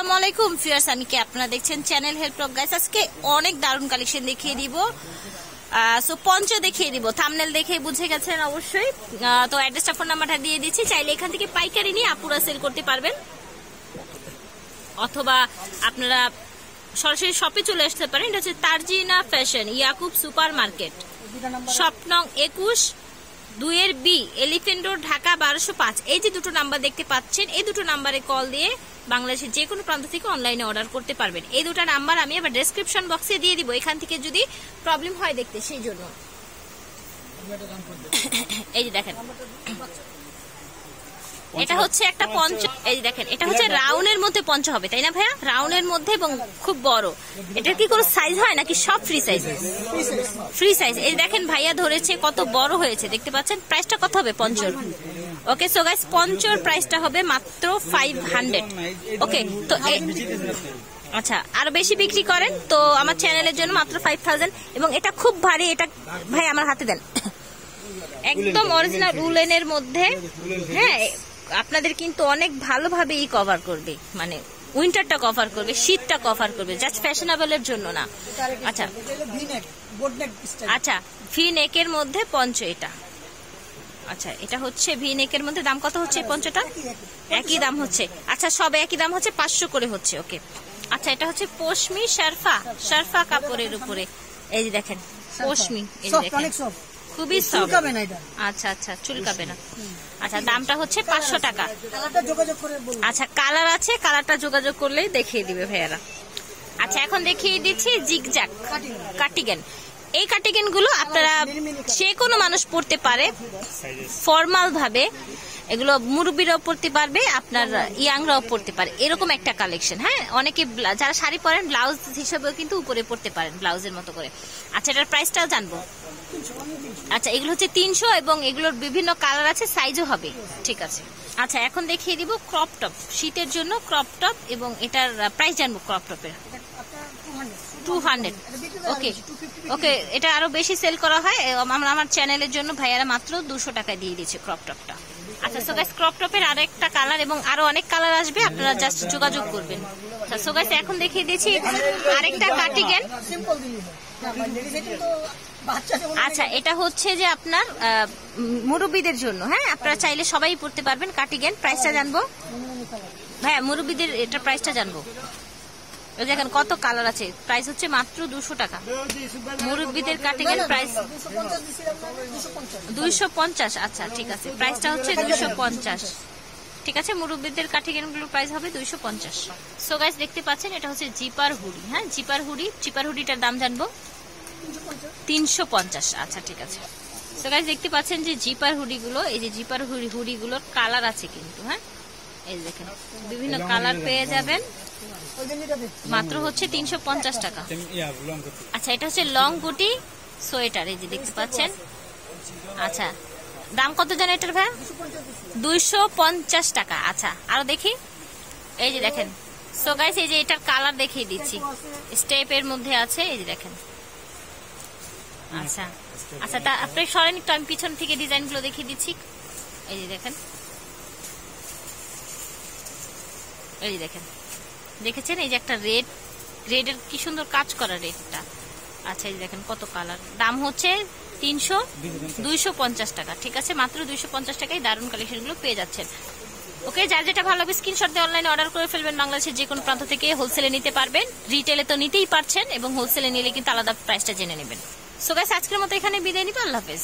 আসসালামু আলাইকুম। ফিয়ার্স আমি কি আপনারা দেখছেন চ্যানেল হেল্প অফ গাইস আজকে অনেক দারুণ কালেকশন দেখিয়ে দিব। সো পঞ্চ দেখিয়ে দিব। থামনেল দেখে বুঝে গেছেন অবশ্যই। তো অ্যাড্রেসটা ফোন নাম্বারটা দিয়ে দিচ্ছি। চাইলে এখান থেকে পাইকারি নিয়ে আপুরা সেল করতে পারবেন। অথবা আপনারা সরাসরি শপে চলে আসতে পারেন। এটা হচ্ছে Tarjina fashion Yakub supermarket shop নং একুশ, দুইয়ের বি এলিফেন্ট রোড ঢাকা বারোশো পাঁচ। এই যে দুটো নাম্বার দেখতে পাচ্ছেন, এই দুটো নাম্বারে কল দিয়ে বাংলাদেশের যে কোনো প্রান্ত থেকে অনলাইনে অর্ডার করতে পারবেন। এই দুটা নাম্বার আমি আবার ডেসক্রিপশন বক্সে দিয়ে দিব এখান থেকে যদি প্রবলেম হয় দেখতে সেই জন্য। এই যে দেখেন। এটা হচ্ছে একটা পঞ্চ এই দেখেন এটা হচ্ছে রাউন্ডের মধ্যে পঞ্চ হবে তাই না ভাইয়া? রাউন্ডের মধ্যে এবং খুব বড়। এটা কি কোনো সাইজ হয় নাকি সব ফ্রি সাইজ ফ্রি সাইজ এই দেখেন ভাইয়া ধরেছে কত বড় হয়েছে দেখতে পাচ্ছেন? প্রাইসটা কত হবে পঞ্চর? ওকে সো গাইস পঞ্চর প্রাইসটা হবে মাত্র ফাইভ হান্ড্রেড ওকে তো আচ্ছা আরও বেশি বিক্রি করেন তো আমার চ্যানেলের জন্য মাত্র ফাইভ থাউজেন্ড এবং এটা খুব ভারী এটা ভাই আমার হাতে দেন। একদম অরিজিনাল উলেনের মধ্যে হ্যাঁ আপনাদের কিন্তু অনেক ভালোভাবে ই কভার করবে। মানে উইন্টারটা কভার করবে শীতটা কভার করবে জাস্ট ফ্যাশনেবলের জন্য না। আচ্ছা। আচ্ছা ভি নেকের মধ্যে পঞ্চ এটা। আচ্ছা এটা হচ্ছে ভি নেকের মধ্যে দাম কত হচ্ছে এই পঞ্চটা? একই দাম হচ্ছে। আচ্ছা সব একই দাম হচ্ছে পাঁচশো করে হচ্ছে ওকে আচ্ছা এটা হচ্ছে পশমি শারফা শারফা কাপড়ের উপরে। এই যে দেখেন পশমি এই দেখেন। খুবই চুলকাবে না এটা। আচ্ছা আচ্ছা চুলকাবে না। আচ্ছা দামটা হচ্ছে পাঁচশো টাকা। আচ্ছা কালার আছে কালারটা যোগাযোগ করলেই দেখিয়ে দিবে ভাইয়ারা। আচ্ছা এখন দেখিয়ে দিচ্ছি জিগজাক কাটিগেন এই কাটিগেনগুলো আপনারা যে কোনো মানুষ পড়তে পারে ফর্মাল ভাবে। এগুলো মুরব্বীরাও পড়তে পারবে, আপনার ইয়াংরাও পড়তে পারে। এরকম একটা কালেকশন হ্যাঁ? অনেকে যারা শাড়ি পরেন ব্লাউজ হিসেবেও কিন্তু উপরে পড়তে পারেন ব্লাউজের মতো করে। আচ্ছা এটার প্রাইসটাও জানব। আচ্ছা এগুলো হচ্ছে তিনশো এবং এগুলোর বিভিন্ন কালার আছে সাইজও হবে। ঠিক আছে। আচ্ছা এখন দেখিয়ে দিব ক্রপ টপ শীতের জন্য ক্রপ টপ এবং এটার প্রাইস জানব ক্রপ টপের টু হান্ড্রেড ওকে ওকে এটা আরও বেশি সেল করা হয়। আমরা আমার চ্যানেলের জন্য ভাইয়ারা মাত্র দুশো টাকায় দিয়ে দিচ্ছে ক্রপ টপটা আচ্ছা সো গাইস ক্রপ টপের আরেকটা কালার এবং আরও অনেক কালার আসবে, আপনারা জাস্ট যোগাযোগ করবেন। আচ্ছা সো গাইস এখন দেখিয়ে দিয়েছি আরেকটা কাটিগেন সিম্পল জিনিস না ladies item তো বাচ্চা যেমন আচ্ছা এটা হচ্ছে যে আপনার মুরব্বীদের জন্য। হ্যাঁ আপনারা চাইলে সবাই পড়তে পারবেন কাটিগেন প্রাইসটা জানব? হ্যাঁ মুরব্বীদের এটা প্রাইসটা জানব। দেখেন কত কালার আছে। প্রাইস হচ্ছে মাত্র দুশো টাকা। মুরব্বীদের কাটিগেন প্রাইস 250 দিছিলাম না 250 দুইশো পঞ্চাশ। আচ্ছা ঠিক আছে। প্রাইসটা হচ্ছে দুইশো পঞ্চাশ। ঠিক আছে মুরব্বীদের কাঠিগেনগুলোর প্রাইস হবে দুইশো পঞ্চাশ। সো গাইস দেখতে পাচ্ছেন এটা হচ্ছে জিপার হুডি। হ্যাঁ জিপার হুডি জিপার হুডিটার দাম জানব? তিনশো পঞ্চাশ। আচ্ছা ঠিক আছে। তো গাইস দেখতে পাচ্ছেন যে জিপার হুডি গুলো এই যে জিপার হুডি হুডি গুলোর কালার আছে কিন্তু হ্যাঁ? এই দেখেন বিভিন্ন কালার পেয়ে যাবেন। মাত্র হচ্ছে তিনশো পঞ্চাশ টাকা। আচ্ছা এটা হচ্ছে লং গুটি সোয়েটার এই যে দেখতে পাচ্ছেন। আচ্ছা দাম কত জানেন এটার ভাইয়া 250 দিছি দুইশো পঞ্চাশ টাকা। আচ্ছা আরও দেখি। এই যে দেখেন। সো গাইস এই যে এটার কালার দেখিয়ে দিচ্ছি। স্টেপের মধ্যে আছে এই যে দেখেন। আচ্ছা আচ্ছা তা আপনি সরেন একটু আমি পিছন থেকে ডিজাইনগুলো দেখিয়ে দিচ্ছি। এই যে দেখেন। এই যে দেখেন। দেখেছেন? এই যে একটা রেড রেডের কি সুন্দর কাজ করা রেডটা আচ্ছা এই দেখেন কত কালার দাম হচ্ছে তিনশো দুইশো পঞ্চাশ টাকা। ঠিক আছে, মাত্র দুইশো পঞ্চাশ টাকায় দারুণ কালেকশনগুলো পেয়ে যাচ্ছেন। ওকে যার যেটা ভালো লাগবে স্ক্রিনশট দিয়ে অনলাইনে অর্ডার করে ফেলবেন। বাংলাদেশের যে কোনো প্রান্ত থেকে হোলসেলে নিতে পারবেন। রিটেলে তো নিতেই পারছেন এবং হোলসেলে নিলে কিন্তু আলাদা প্রাইসটা জেনে নেবেন। সো গাইস আজকের মতো এখানে বিদায় নিব। আল্লাহ হাফেজ।